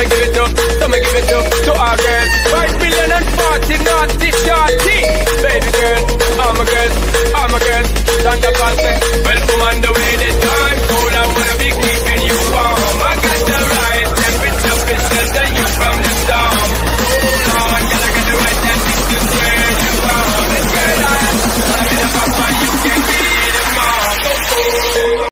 me give it up, so me give it up to our girls. Five million and forty naughty shorty.